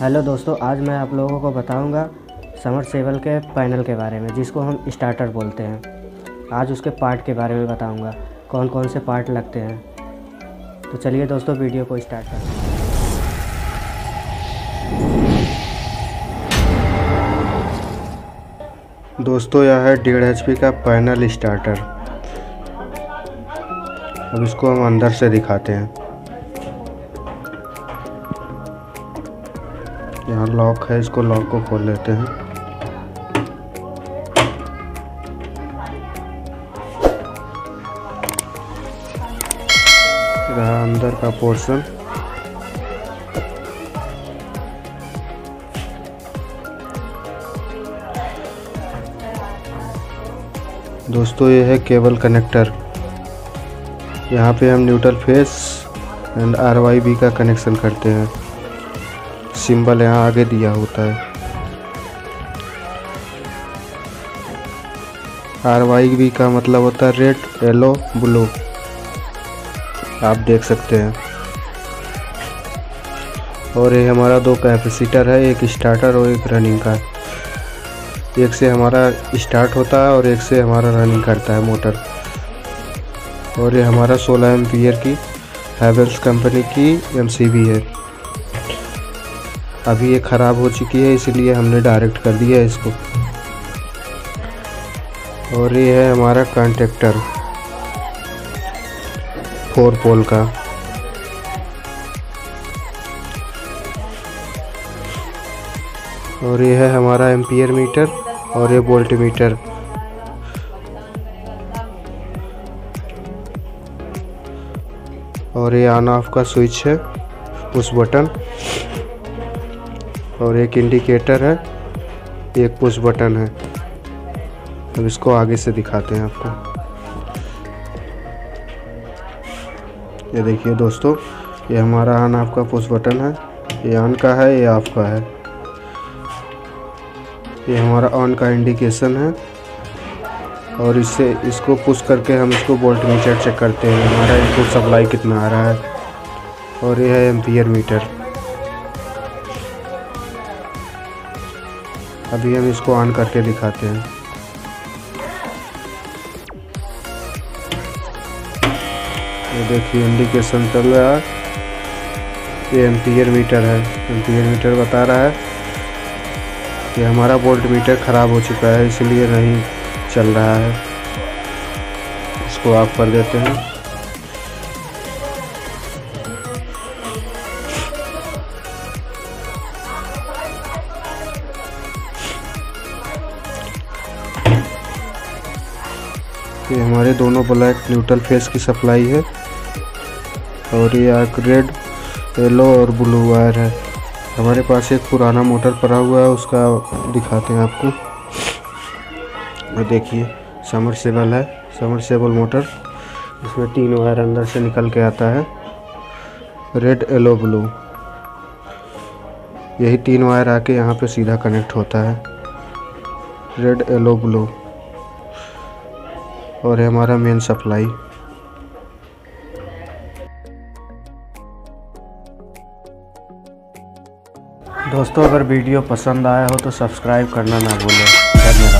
Hello दोस्तों, आज मैं आप लोगों को बताऊँगा समर सेबल के पैनल के बारे में, जिसको हम स्टार्टर बोलते हैं। आज उसके पार्ट के बारे में बताऊँगा कौन कौन से पार्ट लगते हैं। तो चलिए दोस्तों, वीडियो को स्टार्ट करते हैं। दोस्तों, यह है डेढ़ एच का पैनल स्टार्टर। अब इसको हम अंदर से दिखाते हैं। यहाँ लॉक है, इसको लॉक को खोल लेते हैं। अंदर का पोर्शन दोस्तों, ये है केबल कनेक्टर। यहाँ पे हम neutral phase and R Y B का कनेक्शन करते हैं। सिंबल यहाँ आगे दिया होता है। आर वाई बी का मतलब होता है रेड येलो ब्लू आप देख सकते हैं। और ये हमारा दो कैपेसिटर है, एक स्टार्टर और एक रनिंग का। एक से हमारा स्टार्ट होता है और एक से हमारा रनिंग करता है मोटर और ये हमारा 16 एम्पियर की हैवेल्स कंपनी की एमसीबी है। अभी ये ख़राब हो चुकी है, इसलिए हमने डायरेक्ट कर दिया है इसको। और ये है हमारा कॉन्टेक्टर फोर पोल का। और ये है हमारा एम्पियर मीटर और ये वोल्ट मीटर और ये ऑन ऑफ़ का स्विच है, उस बटन और एक इंडिकेटर है, एक पुश बटन है। अब इसको आगे से दिखाते हैं आपको। ये देखिए दोस्तों, ये हमारा ऑन ऑफ़ का पुश बटन है। ये ऑन का है, ये ऑफ़ का है। ये हमारा ऑन का इंडिकेशन है। और इससे, इसको पुश करके हम इसको वोल्ट मीटर चेक करते हैं। हमारा इनपुट सप्लाई कितना आ रहा है। और ये है एम्पियर मीटर अभी हम इसको ऑन करके दिखाते हैं। ये देखिए इंडिकेशन चल रहा है। ये एम्पियर मीटर है। एम्पियर मीटर बता रहा है कि हमारा वोल्ट मीटर ख़राब हो चुका है, इसलिए नहीं चल रहा है। इसको ऑफ़ कर देते हैं। ये हमारे दोनों ब्लैक न्यूट्रल फेस की सप्लाई है और ये एक रेड, येलो और ब्लू वायर है। हमारे पास एक पुराना मोटर पड़ा हुआ है, उसका दिखाते हैं आपको। ये देखिए, समरसेबल है, समरसेबल मोटर। इसमें तीन वायर अंदर से निकल के आता है, रेड, येलो, ब्लू। यही तीन वायर आके यहाँ पे सीधा कनेक्ट होता है, रेड, येलो, ब्लू। और है हमारा मेन सप्लाई दोस्तों, अगर वीडियो पसंद आया हो तो सब्सक्राइब करना ना भूलें। धन्यवाद।